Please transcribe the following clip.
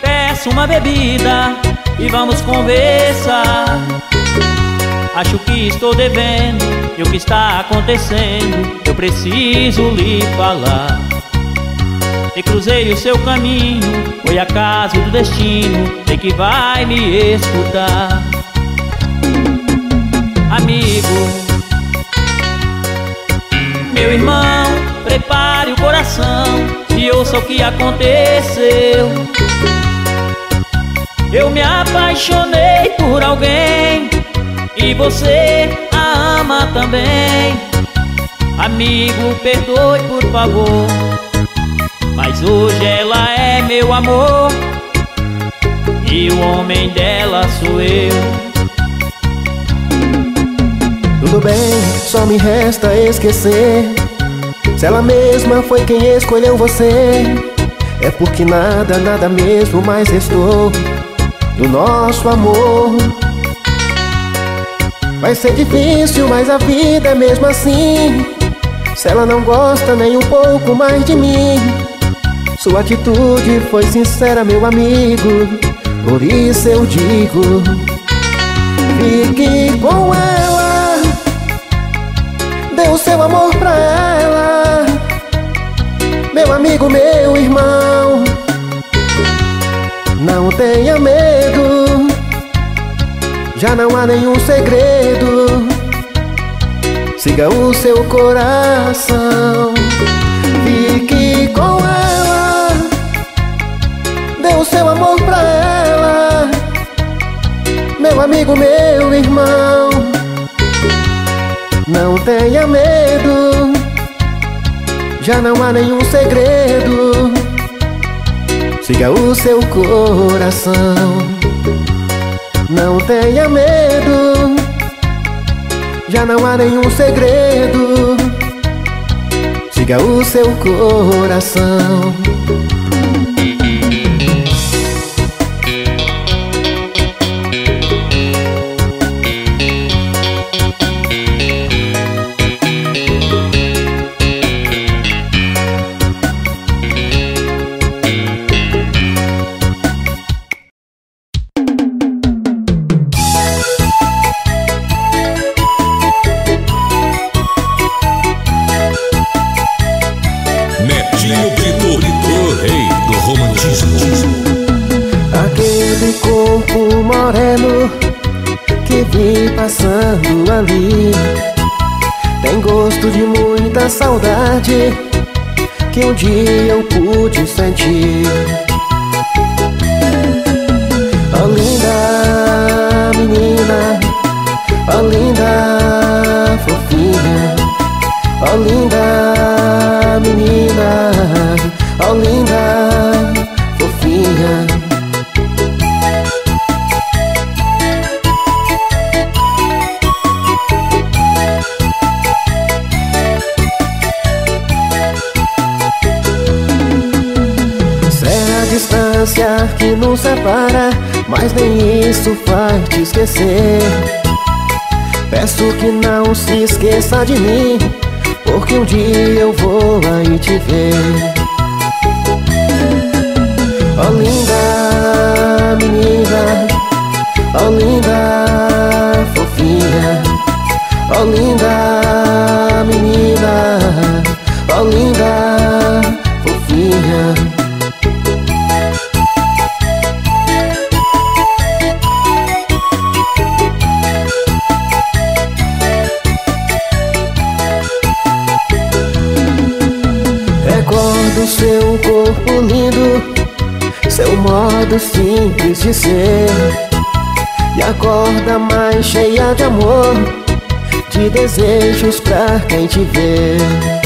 peça uma bebida e vamos conversar. Acho que estou devendo e o que está acontecendo eu preciso lhe falar. E cruzei o seu caminho, foi acaso do destino, sei que vai me escutar. Amigo, meu irmão, prepare o coração e ouça o que aconteceu. Eu me apaixonei por alguém e você a ama também. Amigo, perdoe por favor. Mas hoje ela é meu amor E o homem dela sou eu Tudo bem, só me resta esquecer Se ela mesma foi quem escolheu você É porque nada, nada mesmo mais restou Do nosso amor. Vai ser difícil, mas a vida é mesmo assim. Se ela não gosta nem um pouco mais de mim. Sua atitude foi sincera, meu amigo. Por isso eu digo Fique com ela. Dê o seu amor pra ela. Meu amigo, meu irmão tenha medo. Já não há nenhum segredo. Siga o seu coração. Fique com ela. Dê o seu amor pra ela. Meu amigo, meu irmão. Não tenha medo. Já não há nenhum segredo Siga o seu coração. Não tenha medo. Já não há nenhum segredo. Siga o seu coração que um dia eu pude sentir. Oh linda menina, oh linda fofinha, oh linda menina, oh linda que nos separa Mas nem isso faz te esquecer. Peço que não se esqueça de mim Porque um dia eu vou aí te ver. Oh linda menina Oh linda fofinha Oh linda menina Oh linda fofinha Seu modo simples de ser. E acorda mais cheia de amor De desejos pra quem te vê